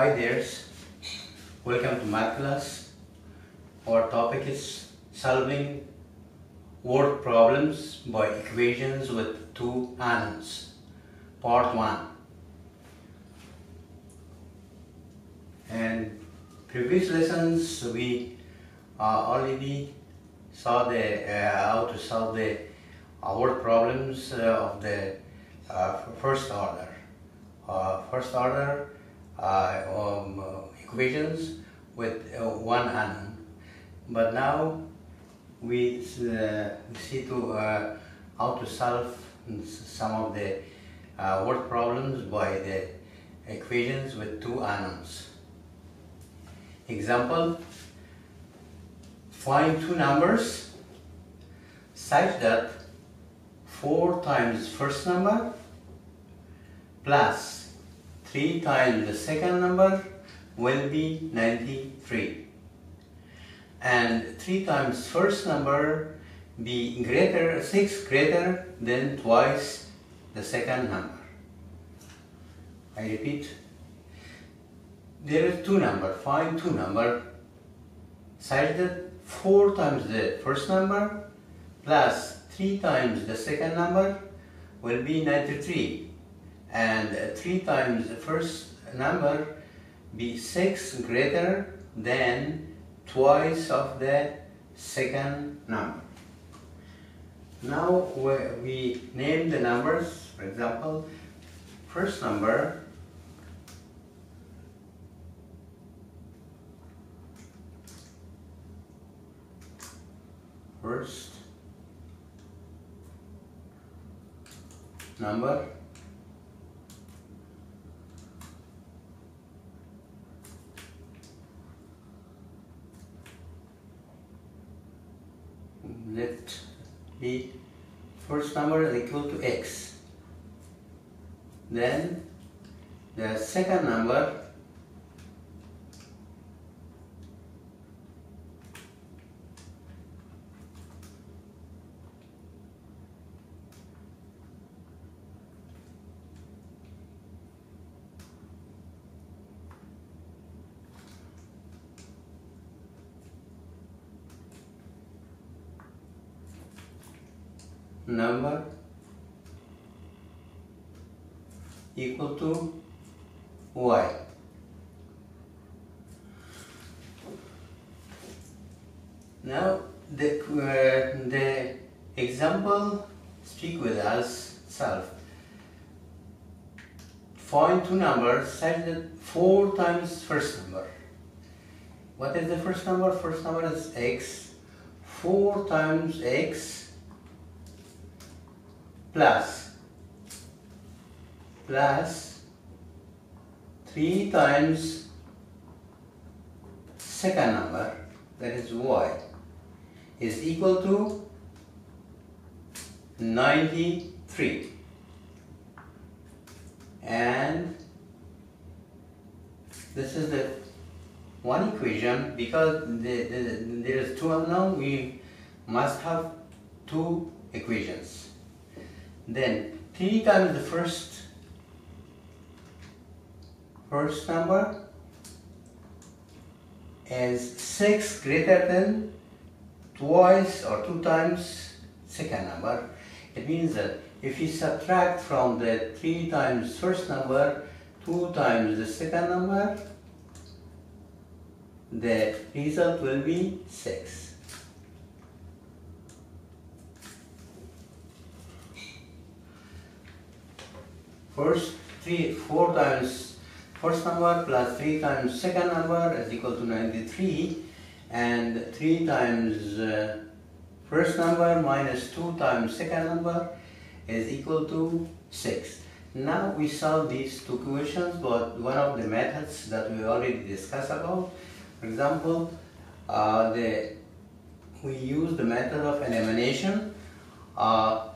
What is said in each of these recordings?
Hi there, welcome to math class. Our topic is solving word problems by equations with two unknowns. Part 1. And previous lessons we uh, already saw the uh, how to solve the uh, word problems uh, of the uh, first order. Uh, first order um, uh, equations with uh, one unknown. But now we uh, see to uh, how to solve some of the uh, word problems by the equations with two unknowns. Example, find two numbers such that 4 times first number plus 3 times the second number will be 93 and 3 times first number be greater 6 greater than twice the second number. I repeat there is two number find two number such that 4 times the first number plus 3 times the second number will be 93 and 3 times the first number be 6 greater than twice of the second number. Now we name the numbers, for example, first number first number let be first number is equal to x. Then the second number number equal to y. Now the, uh, the example speak with us self. Find two numbers such that 4 times first number. What is the first number? First number is x. 4 times x plus plus 3 times second number that is y is equal to 93 and this is the one equation because the, the, there is two unknown we must have two equations then 3 times the first first number is 6 greater than twice or 2 times second number. It means that if you subtract from the 3 times first number 2 times the second number the result will be 6. First 3 4 times first number plus 3 times second number is equal to 93 and 3 times uh, first number minus 2 times second number is equal to 6 now we solve these two equations but one of the methods that we already discussed about for example uh, the we use the method of elimination uh,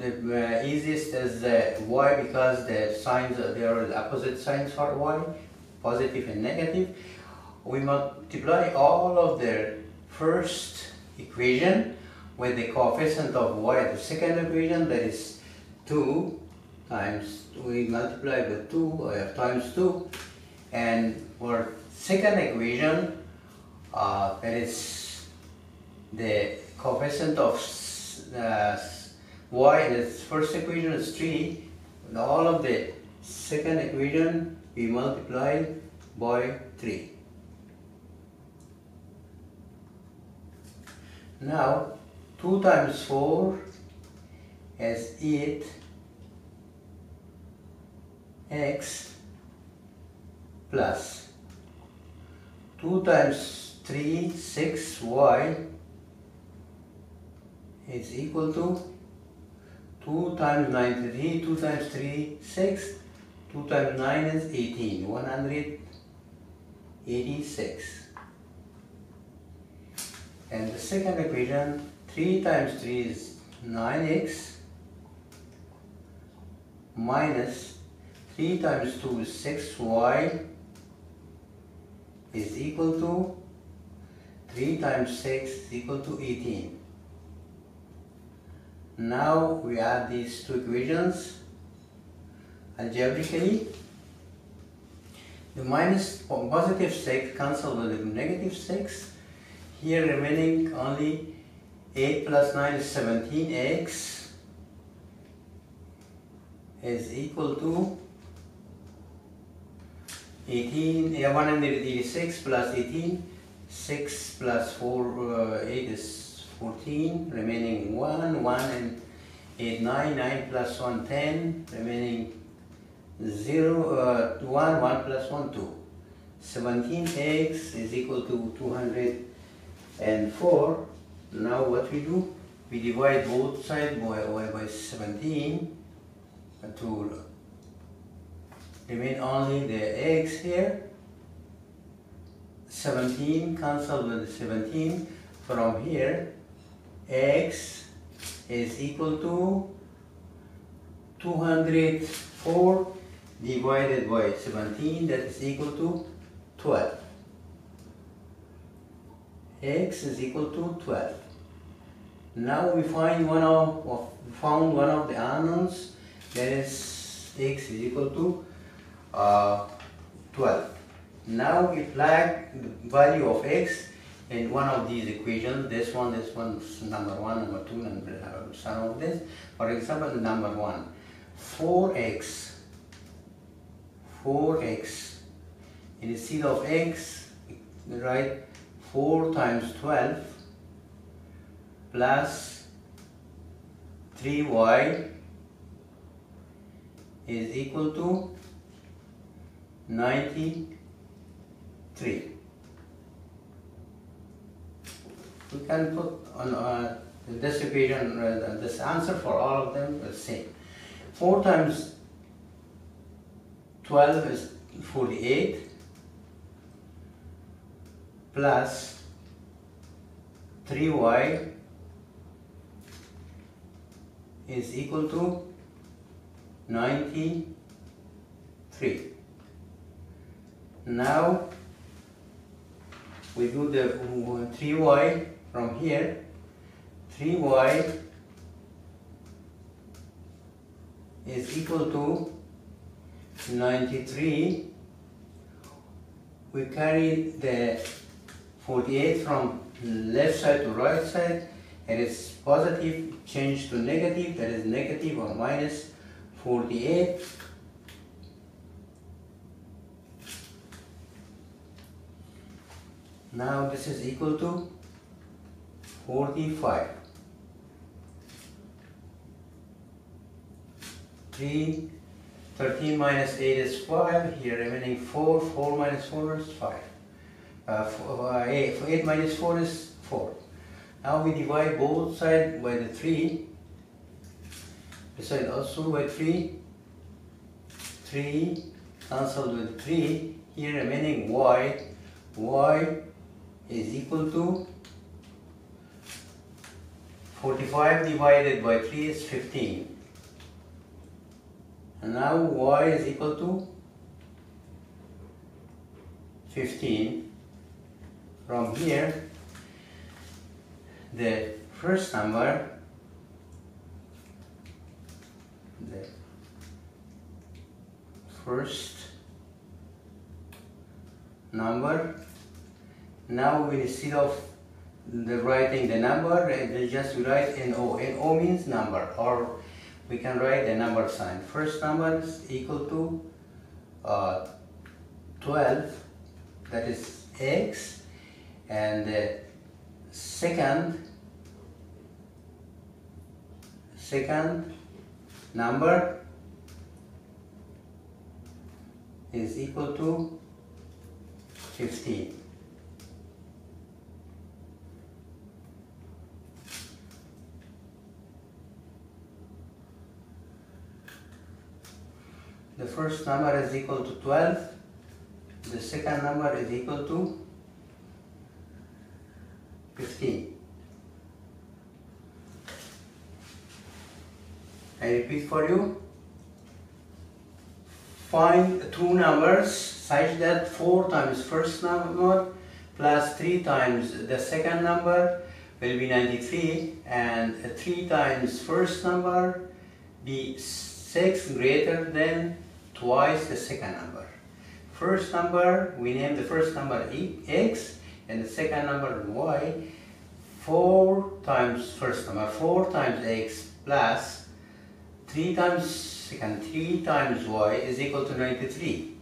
the uh, easiest is y because the signs there are opposite signs for y, positive and negative. We multiply all of the first equation with the coefficient of y, the second equation that is 2 times, we multiply with 2 uh, times 2 and for second equation uh, that is the coefficient of uh, y the first equation is 3 and all of the second equation we multiply by 3 now 2 times 4 is 8 x plus 2 times 3 6 y is equal to 2 times 93 2 times 3 6 2 times 9 is 18 186 and the second equation 3 times 3 is 9x minus 3 times 2 is 6y is equal to 3 times 6 is equal to 18. Now we add these two equations algebraically. The minus positive 6 cancel with the negative 6. Here remaining only 8 plus 9 is 17x is equal to 18, yeah, 186 plus 18, 6 plus 4, uh, 8 is 14, remaining 1, 1 and 8, 9, 9 plus 1, 10, remaining 0, uh, 1, 1 plus 1, 2. 17x is equal to 204. Now what we do? We divide both sides by, by, by 17 to remain only the x here 17 cancel with 17 from here x is equal to 204 divided by 17 that is equal to 12 x is equal to 12 now we find one of, found one of the unknowns that is x is equal to uh, 12. Now we plug the value of x in one of these equations. This one, this one, number one, number two, number uh, some of this. For example, number one, 4x, 4x. Instead of x, write 4 times 12 plus 3y is equal to 93. We can put on uh, this equation, uh, this answer for all of them is same. 4 times 12 is 48 plus 3y is equal to 93. Now we do the 3y from here. 3y is equal to 93. We carry the 48 from left side to right side. It is positive change to negative, that is negative or minus 48 Now this is equal to 45. 3, 13 minus 8 is 5, here remaining 4, 4 minus 4 is 5. Uh, four, uh, 8, 8 minus 4 is 4. Now we divide both sides by the 3. Beside also by 3. 3 cancelled with 3. Here remaining y. y is equal to 45 divided by 3 is 15 and now y is equal to 15 from here the first number the first number now we instead of the writing the number we just write NO NO means number or we can write the number sign. First number is equal to uh, 12 that is x and the second second number is equal to 15 the first number is equal to 12 the second number is equal to 15 I repeat for you. Find two numbers such that 4 times first number plus 3 times the second number will be 93 and 3 times first number be 6 greater than twice the second number. First number, we name the first number x and the second number y. 4 times first number, 4 times x plus 3 times second, 3 times y is equal to 93.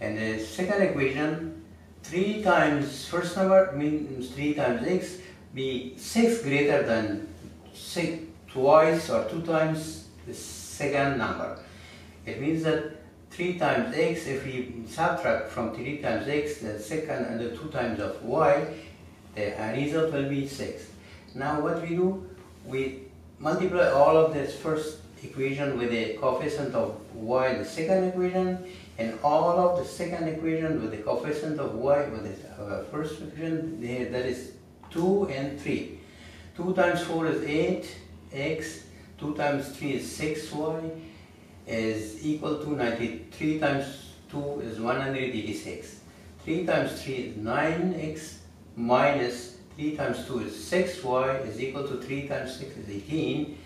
And the second equation, 3 times first number means 3 times x be 6 greater than 6 twice or 2 times the second number. It means that 3 times x, if we subtract from 3 times x the second and the 2 times of y, the result will be 6. Now what we do, we multiply all of this first equation with the coefficient of y, the second equation, and all of the second equation with the coefficient of y with the uh, first equation, that is 2 and 3. 2 times 4 is 8, x, 2 times 3 is 6y, is equal to 93 times 2 is 186. 3 times 3 is 9x minus 3 times 2 is 6y is equal to 3 times 6 is 18.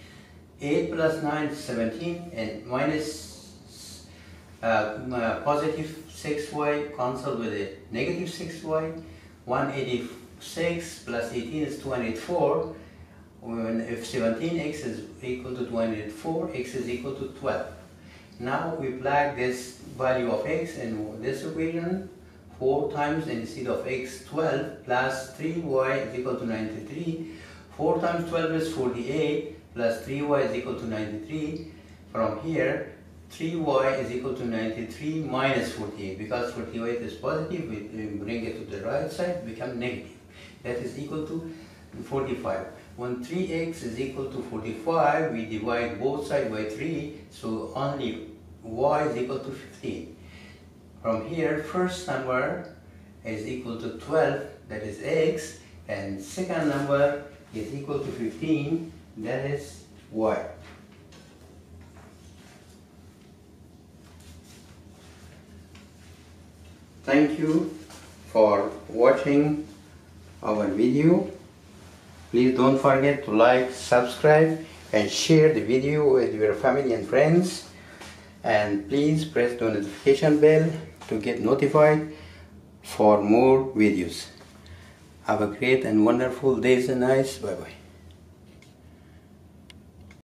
8 plus 9 is 17 and minus uh, uh, positive 6y cancel with a negative 6y. 186 plus 18 is 204. When if 17x is equal to 204, x is equal to 12. Now we plug this value of x in this equation 4 times instead of x 12 plus 3y is equal to 93 4 times 12 is 48 plus 3y is equal to 93 from here 3y is equal to 93 minus 48 because 48 is positive we bring it to the right side become negative. That is equal to 45 when 3x is equal to 45, we divide both sides by 3, so only y is equal to 15. From here, first number is equal to 12, that is x, and second number is equal to 15, that is y. Thank you for watching our video. Please don't forget to like, subscribe and share the video with your family and friends. And please press the notification bell to get notified for more videos. Have a great and wonderful days and nights. Bye bye.